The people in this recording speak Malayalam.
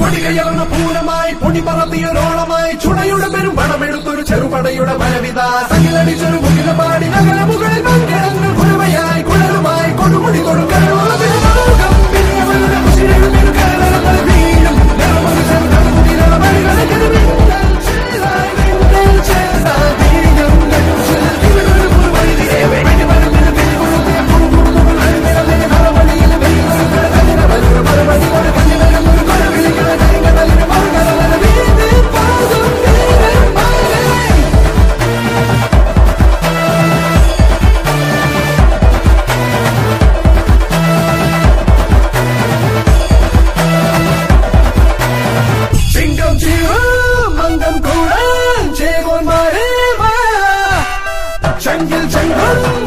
കൊടികയർന്ന പൂരമായി പൊടി പറത്തിയൊരോളമായി ചുടയുടെ പെരും പണമെടുത്തൊരു ചെറുപടയുടെ മരവിത സകിലടിച്ചൊരു മുകിലമായി 展腾